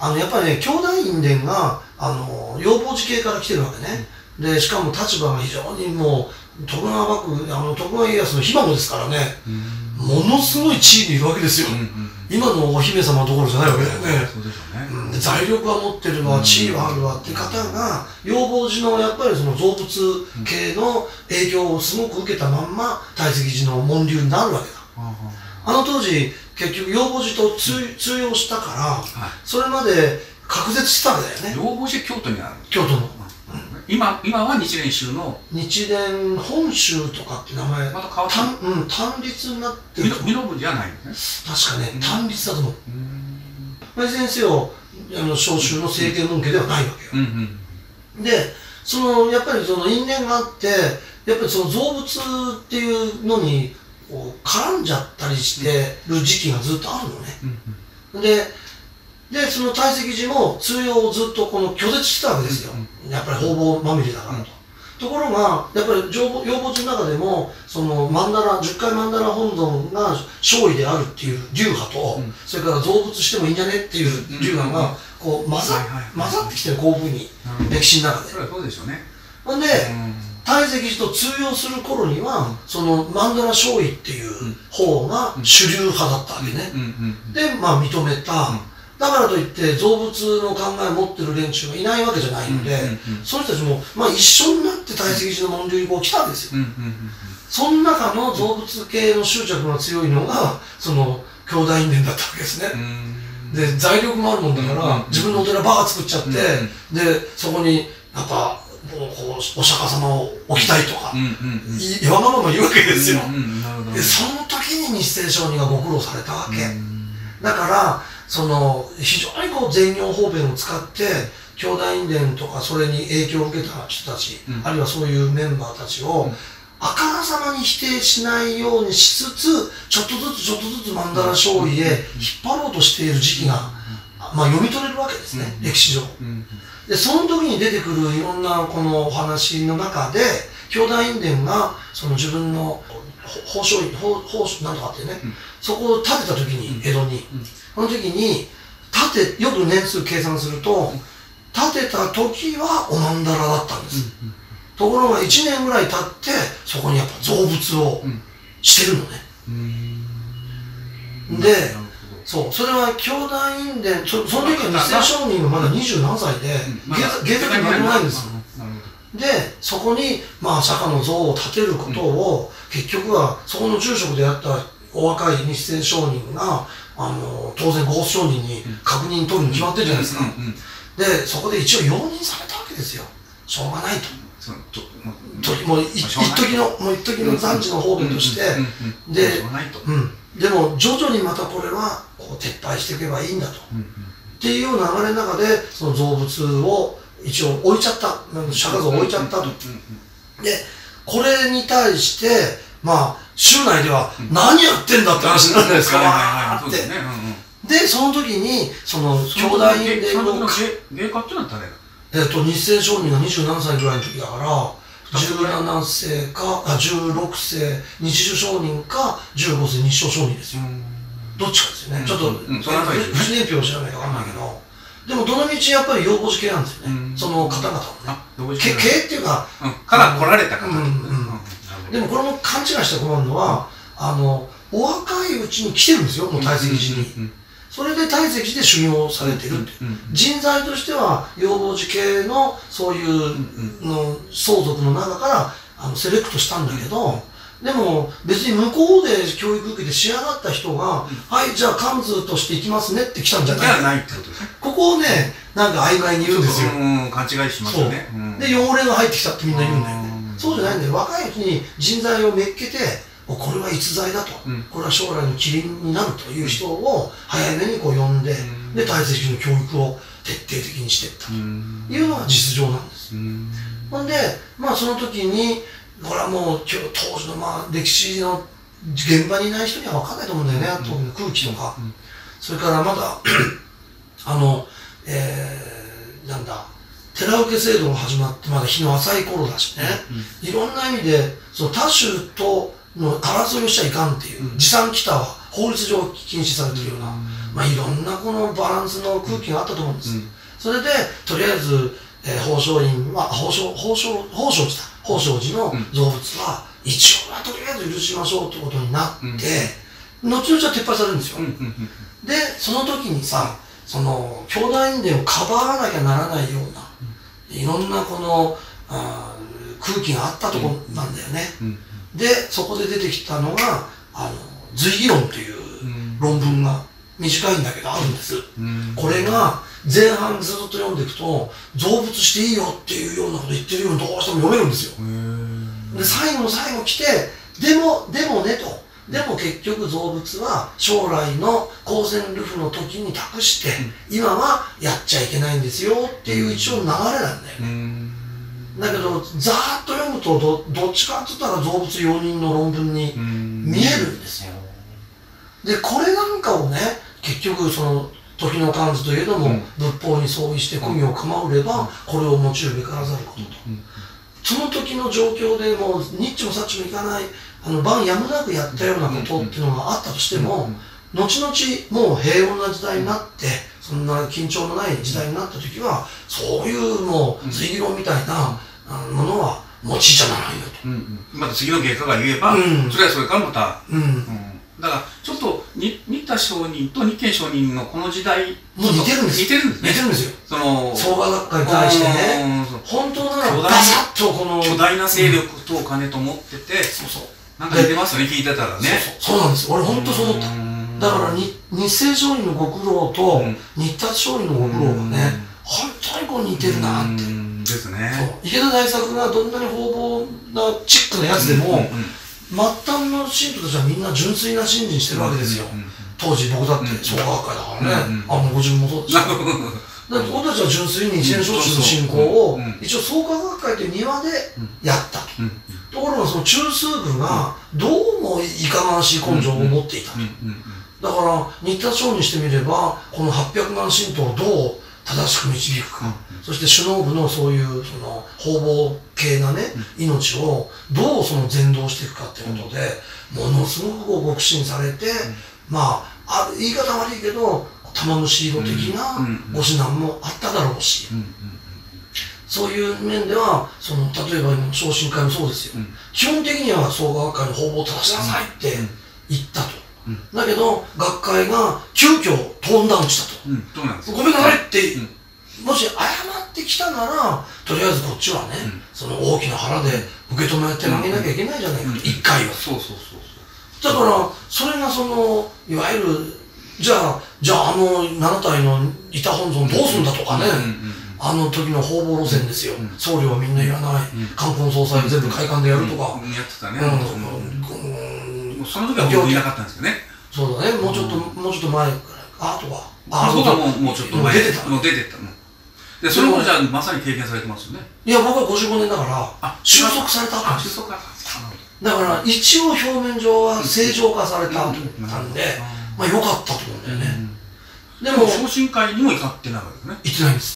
あのやっぱりね兄弟院伝があの養蜂寺系から来てるわけね、でしかも立場が非常にもう徳川幕府あの徳川家康のひ孫ですからね、ものすごい地位にいるわけですよ、うんうん今のお姫様どころじゃないわけだよね、そうん。で財力は持ってるわ、地位はあるわって方が養蜂寺のやっぱりその造物系の影響をすごく受けたまんま大石寺の門流になるわけだ。はあの当時結局養蜂寺と通通用したからあはそれまで隔絶したわけだい。よね。養蜂寺京都にある。京都の。今今は日蓮宗の？日蓮本州とかって名前また変わった？単うん単立になってると身延じゃないのね？確かね単立だと思う。うん。まあいずれにせよあの召集の政権文家ではないわけよ。うん。でそのやっぱりその因縁があってやっぱりその造物っていうのにこう絡んじゃったりしてる時期がずっとあるのね。うんででその大石寺も通用をずっとこの拒絶してたわけですよ、やっぱり方々まみれだからと、ところがやっぱり情報養蜂の中でもその曼荼羅十回曼荼羅本尊が勝利であるっていう流派と、うん。それから造物してもいいんじゃねっていう流派がこう混ざ,、ってきてるこういうふうに歴史の中で。それはそうでしょうね。ほんで、石寺と通用する頃には、その曼荼羅勝利っていう方が主流派だったわけね、でまあ認めた、だからといって造物の考えを持ってる連中がいないわけじゃないので、その人たちも、まあ、一緒になって大石寺の門流にこう来たわけですよ、その中の造物系の執着が強いのがその兄弟因伝だったわけですね、うん。で財力もあるもんだから、うん自分のお寺バー作っちゃって、うん。でそこになんかこうお釈迦様を置きたいとか、わがまま言うわけですよ、でその時に日清商人がご苦労されたわけ、うん。だからその非常にこう全業方便を使って兄弟院伝とかそれに影響を受けた人たち、うん。あるいはそういうメンバーたちを、うん。あからさまに否定しないようにしつつちょっとずつちょっとずつ曼荼羅勝利へ引っ張ろうとしている時期が、まあ、読み取れるわけですね、うん歴史上。うんでその時に出てくるいろんなこのお話の中で兄弟院伝がその自分のほ宝生院宝宝なんとかってね、うん。そこを建てた時に江戸に、うん。その時に建てよく年数計算すると建てた時はお曼荼羅だったんです、ところが1年ぐらい経ってそこにやっぱ造物をうん。してるのね、うん。でそうそれは兄弟院伝そその時は日清商人がまだ二十何歳で、芸芸術になれないんですよ。でそこにまあ釈迦の像を建てることを、結局はそこの住職であったお若い日清商人があの当然ご承認に確認取るに決まってるじゃないですか、でそこで一応容認されたわけですよ。しょうがないと。そのともう一時のもう一時の残地の方便として、でしょうがないと。うん、でも徐々にまたこれはこう撤廃していけばいいんだと。うんっていうような流れの中でその造物を一応置いちゃった釈迦像を置いちゃったと、うんうんでこれに対してまあ州内では何やってんだって話になるじゃないですか、はいはいわはい。ーって。そうんうん。でその時にその兄弟院伝その時のの芸芸家っていうのは誰だ？えっと日清商人が二十何歳ぐらいの時だから17世かあ16世日中商人か15世日照商人ですよ。どっちかですよね、うん。ちょっと、うん。そのあたりですね。不年表を知らないかわかんないけど、でもどの道やっぱり養蜂寺系なんですよね、うん。その方々もね。系っていうかうん。から来られた方でもこれも勘違いして困るのは、あのお若いうちに来てるんですよもう大石寺に、うんそれで大石寺で修行されてるって、う。ん人材としては養蜂寺系のそういうの相続の中からあのセレクトしたんだけど、でも別に向こうで教育受けて仕上がった人が、はいじゃあ関図として行きますねって来たんじゃない。ないってことですねここをねなんか曖昧に言うんですよ、うん勘違いしますよね。う。んで汚れが入ってきたってみんな言うんだよ。ね、うん。そうじゃないんだよ。若いうちに人材をめっけておこれは逸材だと、うん。これは将来のキリンになるという人を早めにこう呼んで、うん。で大石の教育を徹底的にしていったうん。というのが実情なんです、うん。ほんでまあその時にこれはもう今日当時のまあ歴史の現場にいない人には分かんないと思うんだよね、当時の空気とか、うん。それからまだ あのえー、なんだ寺受け制度が始まってまだ日の浅い頃だしね、いろんな意味でその他州との争いをしちゃいかんっていう、うん。持参来たは法律上禁止されてるような、まあ、いろんなこのバランスの空気があったと思うんです、うん。それでとりあえず、えー、宝生院は宝生宝生宝生寺だ宝生寺の造物は一応はとりあえず許しましょうってことになって、後々は撤廃されるんですよ、でその時にさその兄弟院伝をかばわなきゃならないような、いろんなこのあー空気があったとこなんだよね、うんでそこで出てきたのがあの随意論といううん論文が短いんだけどあるんです、うん。これが前半ずっと読んでいくと造物していいよっていうようなこと言ってるようにどうしても読めるんですよ。で最後の最後来てでもでもねと。でも結局造物は将来の光線ルフの時に託して、今はやっちゃいけないんですよっていう一応流れなんだようね、んだけどざーっと読むとどどっちかって言ったら造物容認の論文にうん。見えるんですよ。でこれなんかをね結局その時の漢字といえども、うん。仏法に相違して込みを構うれば、これを用いるべからざること。と、うん。その時の状況でもうニッチもサッチもいかないあの晩やむなくやったようなことっていうのがあったとしても、うん。後々もう平穏な時代になってそんな緊張のない時代になった時はそういうもう随論みたいなものは用いちゃならないよと。うんうん。また次の結果が言えば、うん。それはそれからまた、うん。うん、だからちょっとに新田上人と日賢上人のこの時代もう似てるんです似てるんですね。似てるんですよ。その創価学会に対してね。本当なら巨大なバサッとこの巨大な勢力とお金と思ってて、そうそう。なんか似てますよね聞いてたらね。そうそう。そうなんです。俺本当そう思った。うん。だからに日清商人のご苦労とうん。日達商人のご苦労がね本当にこう似てるなって。うんですね。池田大作がどんなに方々なチックなやつでも、うんうん末端の信徒たちはみんな純粋な信心してるわけですよ、うんうん当時僕だってうん創価学会だからね、うんうんあのご自分もそうでしょだって僕たちは純粋に一年小中の信仰をうんうん。一応創価学会という庭でやったと、うんところがその中枢部がどうもいかがわしい根性を持っていたと、うんうんだから新田町にしてみればこの800万信徒をどう正しく導くか、そして首脳部のそういうその方々系なね、命をどうその全導していくかっていうことで、ものすごくこう極真されて、まああ言い方悪いけど玉虫色的なご指南もあっただろうし、そういう面ではその例えば今昇進会もそうですよ、うん。基本的には創価学会の方々を正しなさいってうん。言ったと、うん。だけど学会が急遽トーンダウンしたと。うん。そうなんですよ。ごめんなさいって、うん。もし謝ってきたならとりあえずこっちはね、うん。その大きな腹で受け止めてあげなきゃいけないじゃないか。と、うん。一回は。そうそうそうだからそれがそのいわゆるじゃあじゃああの7体の板本尊どうすんだとかね、うんうんうんあの時の方々路線ですよ、うん。僧侶はみんないらない、うん。冠婚葬祭全部会館でやるとか、うん。やってたね。うんもうその時は僕いなかったんですけどね。そうだね。もうちょっと、もうちょっと前くらいあとはあ僕はもうもうちょっと前。出てた。もう出てた。う。んでそれもじゃあまさに経験されてますよね。いや僕は55年だからあ収束された後収束かだから一応表面上は正常化された後うんなんで、うん。まあ良かったと思うんだよね、ででもも昇進会にも行かってないわけですね。行ってないんです